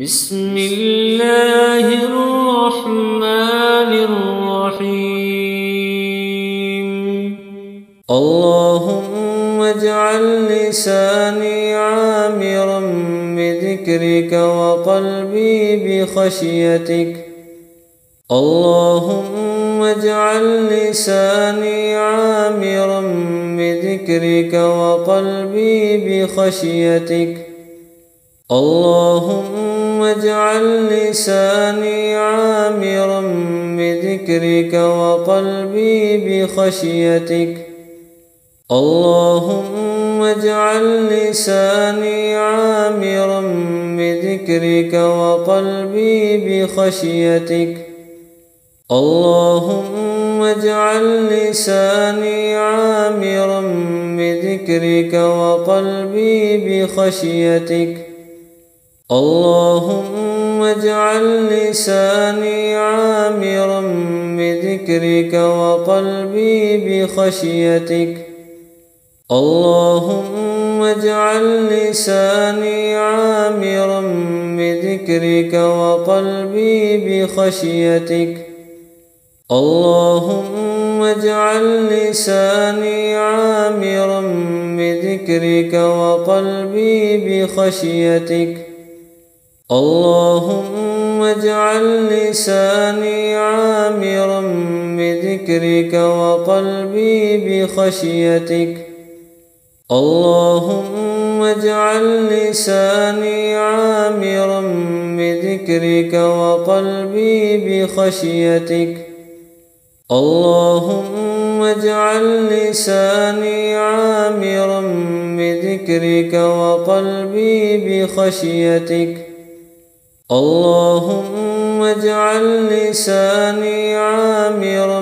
بسم الله الرحمن الرحيم. اللهم اجعل لساني عامرا بذكرك وقلبي بخشيتك. اللهم اجعل لساني عامرا بذكرك وقلبي بخشيتك. اللهم اجعل لساني عامرا بذكرك وقلبي بخشيتك. اللهم اجعل لساني عامرا بذكرك وقلبي بخشيتك. اللهم اجعل لساني عامرا بذكرك وقلبي بخشيتك. اللهم اجعل لساني عامرا بذكرك وقلبي بخشيتك. اللهم اجعل لساني عامرا بذكرك وقلبي بخشيتك. اللهم اجعل لساني عامرا بذكرك وقلبي بخشيتك. اللهم اجعل لساني عامرا بذكرك وقلبي بخشيتك. اللهم اجعل لساني عامرا بذكرك وقلبي بخشيتك. اللهم اجعل لساني عامرا بذكرك وقلبي بخشيتك. اللهم اجعل لساني عامرا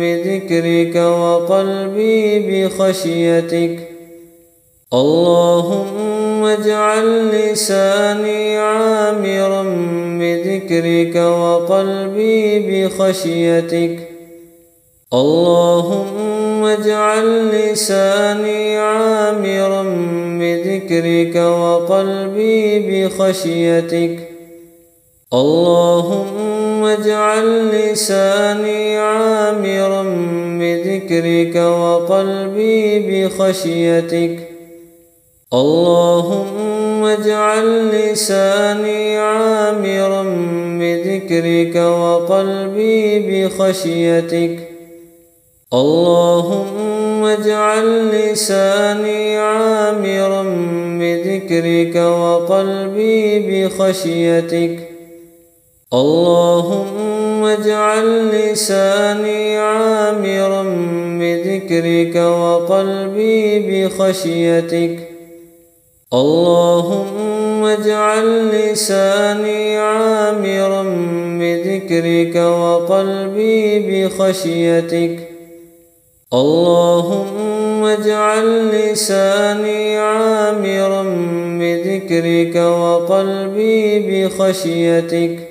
بذكرك وقلبي بخشيتك. اللهم اجعل لساني عامرا بذكرك وقلبي بخشيتك. اللهم اجعل لساني عامرا بذكرك وقلبي بخشيتك. اللهم اجعل لساني عامرا بذكرك وقلبي بخشيتك. اللهم اجعل لساني عامرا بذكرك وقلبي بخشيتك. اللهم اجعل لساني عامرا بذكرك وقلبي بخشيتك. اللهم اجعل لساني عامرا بذكرك وقلبي بخشيتك. اللهم اجعل لساني عامرا بذكرك وقلبي بخشيتك. اللهم اجعل لساني عامرا بذكرك وقلبي بخشيتك.